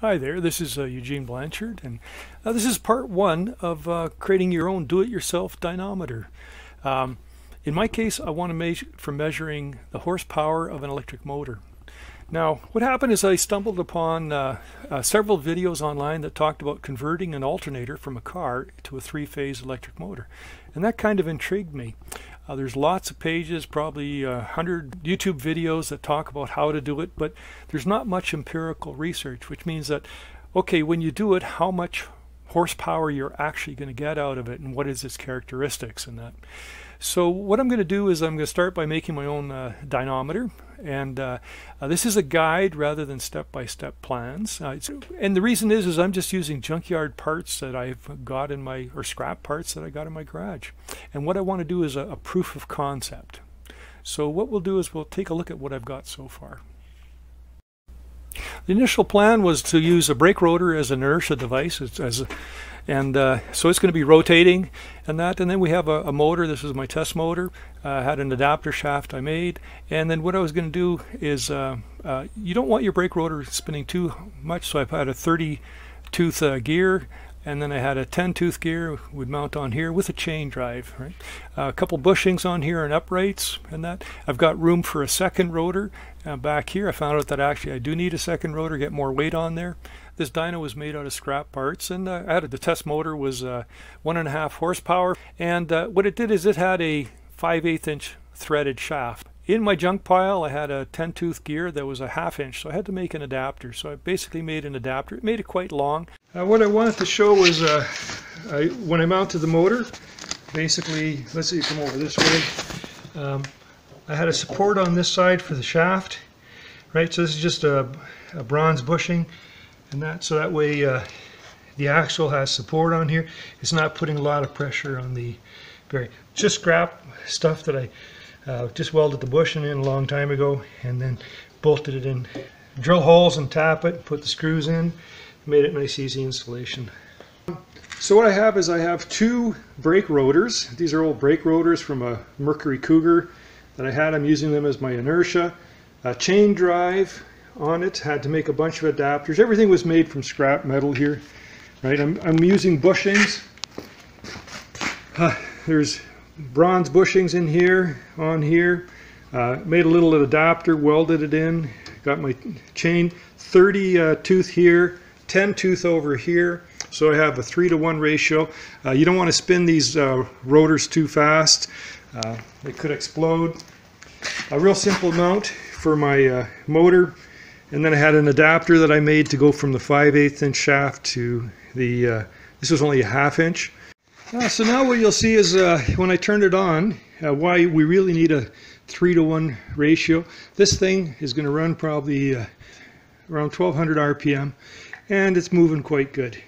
Hi there, this is uh, Eugene Blanchard, and uh, this is part one of uh, creating your own do-it-yourself dynamometer. Um, in my case, I want to measure for measuring the horsepower of an electric motor. Now, what happened is I stumbled upon uh, uh, several videos online that talked about converting an alternator from a car to a three-phase electric motor, and that kind of intrigued me. Uh, there's lots of pages, probably a uh, hundred YouTube videos that talk about how to do it, but there's not much empirical research, which means that, okay, when you do it, how much horsepower you're actually going to get out of it and what is its characteristics and that. So what I'm going to do is I'm going to start by making my own uh, dynamometer and uh, uh, this is a guide rather than step-by-step -step plans. Uh, and the reason is is I'm just using junkyard parts that I've got in my or scrap parts that I got in my garage. And what I want to do is a, a proof of concept. So what we'll do is we'll take a look at what I've got so far the initial plan was to use a brake rotor as an inertia device as, as and uh, so it's going to be rotating and that and then we have a, a motor this is my test motor uh, I had an adapter shaft I made and then what I was going to do is uh, uh, you don't want your brake rotor spinning too much so I've had a 30 tooth uh, gear and then I had a 10 tooth gear would mount on here with a chain drive right? Uh, a couple bushings on here and uprights and that. I've got room for a second rotor uh, back here. I found out that actually I do need a second rotor get more weight on there. This dyno was made out of scrap parts and uh, I had the test motor was uh, one and a half horsepower. And uh, what it did is it had a 5 8 inch threaded shaft in my junk pile, I had a 10 tooth gear that was a half inch, so I had to make an adapter. So I basically made an adapter. It made it quite long. Uh, what I wanted to show was uh, I, when I mounted the motor, basically, let's see, come over this way. Um, I had a support on this side for the shaft, right? So this is just a, a bronze bushing, and that so that way uh, the axle has support on here. It's not putting a lot of pressure on the bearing. Just scrap stuff that I uh, just welded the bushing in a long time ago and then bolted it in. Drill holes and tap it, put the screws in, made it nice easy installation. So what I have is I have two brake rotors. These are old brake rotors from a Mercury Cougar that I had. I'm using them as my inertia. A chain drive on it, had to make a bunch of adapters. Everything was made from scrap metal here. Right, I'm, I'm using bushings. Uh, there's bronze bushings in here, on here. Uh, made a little adapter, welded it in, got my chain, 30 uh, tooth here, 10 tooth over here. So I have a 3 to 1 ratio. Uh, you don't want to spin these uh, rotors too fast. Uh, they could explode. A real simple mount for my uh, motor. And then I had an adapter that I made to go from the 5 8 inch shaft to the, this was only a half inch. Uh, so now what you'll see is uh, when I turn it on, uh, why we really need a 3 to 1 ratio. This thing is going to run probably uh, around 1200 RPM and it's moving quite good.